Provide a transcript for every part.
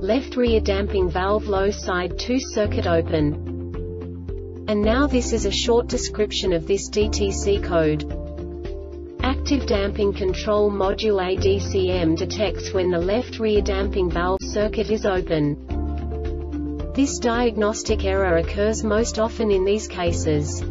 left rear damping valve low side 2 circuit open. And now this is a short description of this DTC code. Active damping control module ADCM detects when the left rear damping valve circuit is open. This diagnostic error occurs most often in these cases.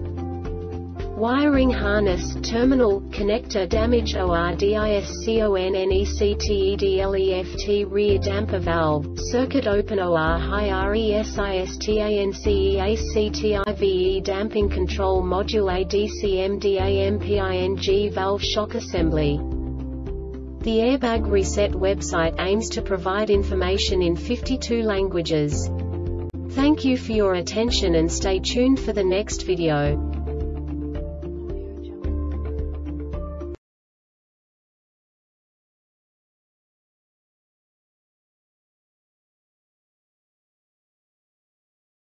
Wiring harness, terminal, connector damage ORDISCONNECTEDLEFT rear damper valve, circuit open OR high RESISTANCEACTIVE damping control module ADCM DAMPING valve shock assembly. The Airbag Reset website aims to provide information in 52 languages. Thank you for your attention and stay tuned for the next video.